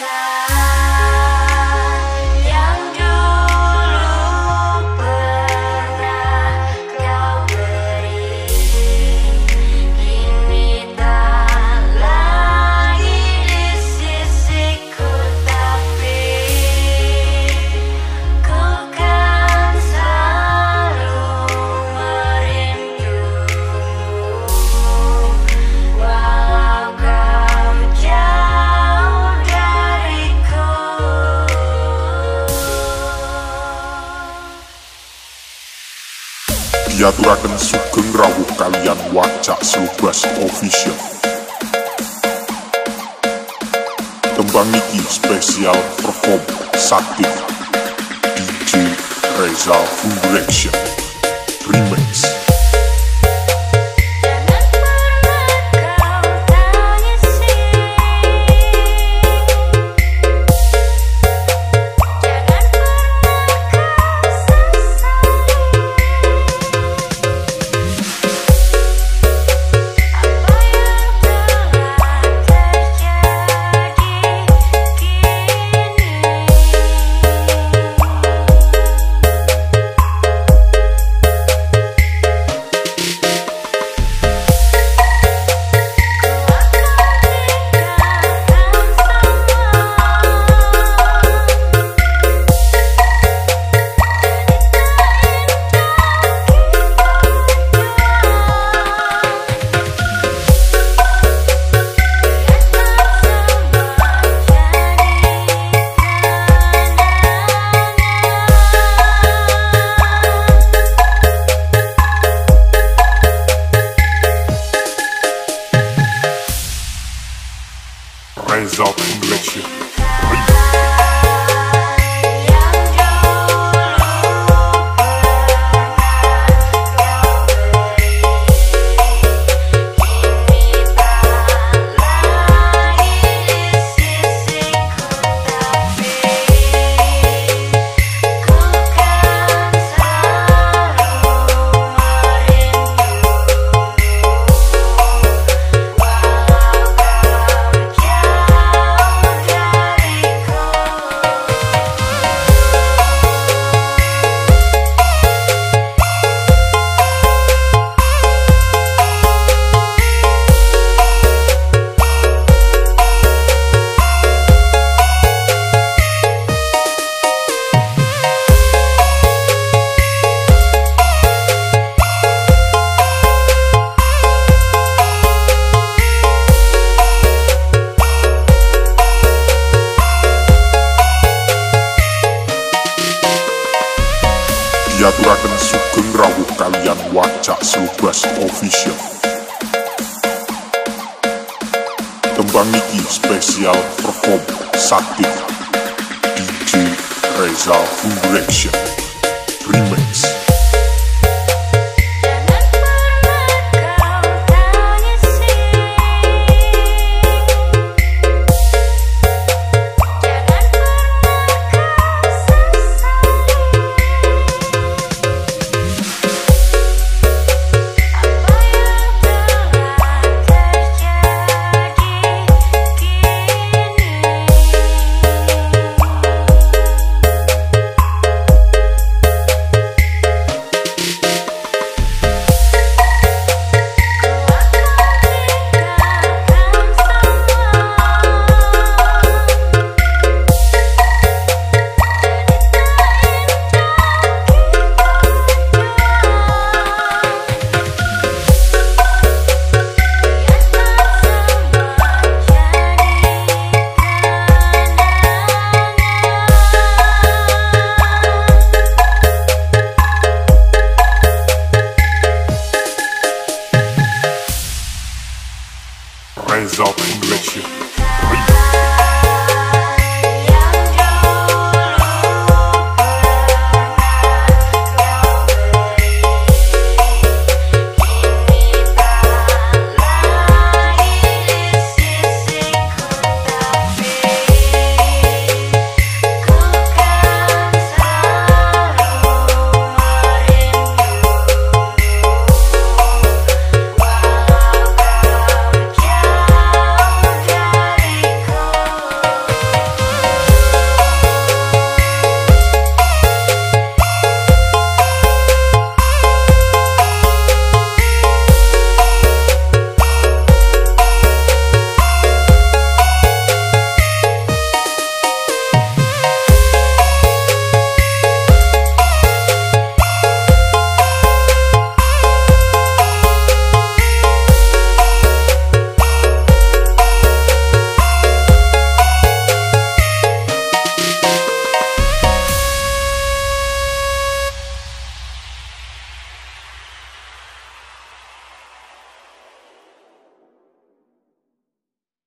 cloud. Diaturakan sugeng rawuh kalian wajak selubas official. Tembang iki spesial perform sakti DJ Reza Full Remix hands up and you. Diaturakan sugeng rawuh kalian wajak selubas official. Tembang iki spesial perform sakti DJ Reza Full Remix of you.